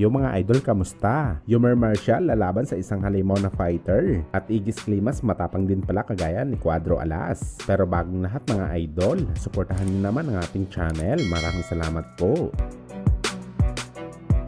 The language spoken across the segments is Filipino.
Yung mga idol, kamusta? Yumer Marshall lalaban sa isang halimaw na fighter. At Igis Klimas matapang din pala kagaya ni Cuadro Alas. Pero bagong lahat mga idol, suportahan niyo naman ang ating channel. Maraming salamat po.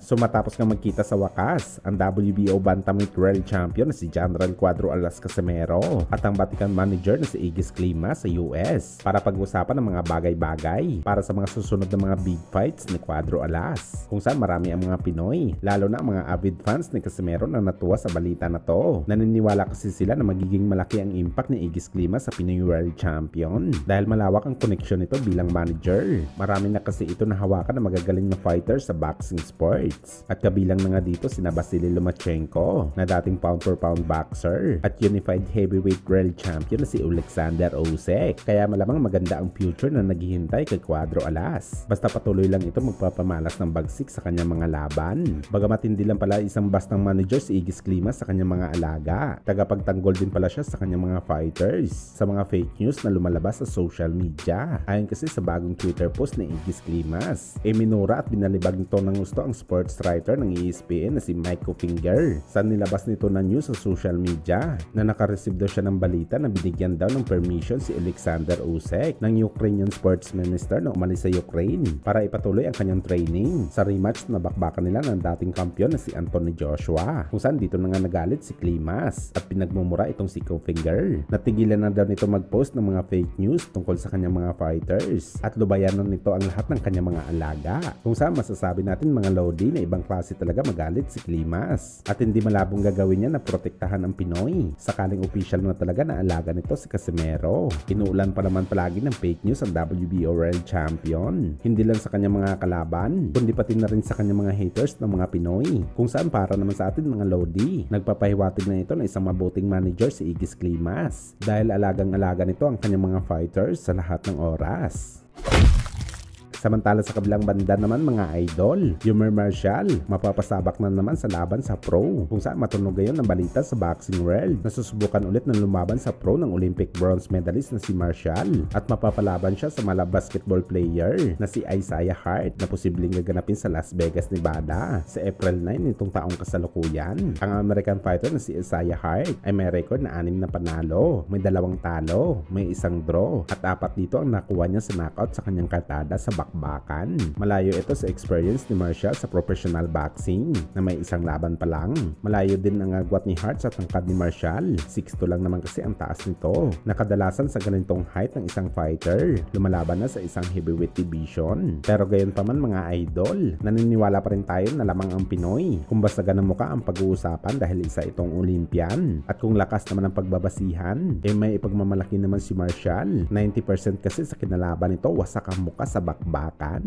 So matapos nga magkita sa wakas, ang WBO Bantamweight World Champion na si General Cuadro Alas Casimero at ang Vatican Manager na si Igis Klima sa US para pag-usapan ng mga bagay-bagay para sa mga susunod na mga big fights ni Cuadro Alas kung saan marami ang mga Pinoy, lalo na ang mga avid fans ni Casimero na natuwa sa balita na to. Naniniwala kasi sila na magiging malaki ang impact ni Igis Klima sa Pinoy World Champion dahil malawak ang connection nito bilang manager. Marami na kasi ito na hawakan na magagaling na fighter sa boxing sport. Fights. At kabilang nga dito sina Vasily Lomachenko na dating pound for pound boxer at unified heavyweight world champion na si Alexander Osek. Kaya malamang maganda ang future na naghihintay kay Cuadro Alas. Basta patuloy lang ito magpapamalas ng bagsik sa kanyang mga laban. Bagamat hindi lang pala isang bastang manager si Igis Klima sa kanyang mga alaga. Tagapagtanggol din pala siya sa kanyang mga fighters sa mga fake news na lumalabas sa social media. Ayon kasi sa bagong Twitter post ni Igis Klimas, e minura at binalibag nito ng gusto ang sports sports writer ng ESPN na si Mike Finger. Saan nilabas nito na news sa social media na nakareceive daw siya ng balita na binigyan daw ng permission si Alexander Usek ng Ukrainian sports minister na umalis sa Ukraine para ipatuloy ang kanyang training sa rematch na bakbakan nila ng dating kampiyon na si Anthony Joshua kung saan dito na nga nagalit si Klimas at pinagmumura itong si Finger. Natigilan na daw nito mag-post ng mga fake news tungkol sa kanyang mga fighters at lubayanan nito ang lahat ng kanyang mga alaga kung saan masasabi natin mga Lodi na ibang klase talaga magalit si Klimas. At hindi malabong gagawin niya na protektahan ang Pinoy. Sakaling official na talaga na alaga nito si Casimero. Inuulan pa naman palagi ng fake news ang WBO World Champion. Hindi lang sa kanyang mga kalaban, kundi pati na rin sa kanyang mga haters ng mga Pinoy. Kung saan para naman sa atin mga Lodi. Nagpapahiwatig na ito na isang mabuting manager si Igis Klimas. Dahil alagang-alaga nito ang kanyang mga fighters sa lahat ng oras. Samantala sa kabilang banda naman mga idol, Yumer Marshall, mapapasabak na naman sa laban sa pro. Kung saan matunog ngayon ang balita sa boxing world. Nasusubukan ulit ng lumaban sa pro ng Olympic bronze medalist na si Marshall at mapapalaban siya sa mala basketball player na si Isaiah Hart na posibleng gaganapin sa Las Vegas, Nevada sa April 9 nitong taong kasalukuyan. Ang American fighter na si Isaiah Hart ay may record na anim na panalo, may dalawang talo, may isang draw at apat dito ang nakuha niya sa knockout sa kanyang kartada sa back bakbakan. Malayo ito sa experience ni Marshall sa professional boxing na may isang laban pa lang. Malayo din ang agwat ni Hart sa tangkad ni Marshall. 6'2 lang naman kasi ang taas nito. Nakadalasan sa ganitong height ng isang fighter, lumalaban na sa isang heavyweight division. Pero gayon pa man mga idol, naniniwala pa rin tayo na lamang ang Pinoy. Kung basta ganang mukha ang pag-uusapan dahil isa itong Olympian. At kung lakas naman ang pagbabasihan, eh may ipagmamalaki naman si Marshall. 90% kasi sa kinalaban nito wasak ang muka sa bakbak bakbakan.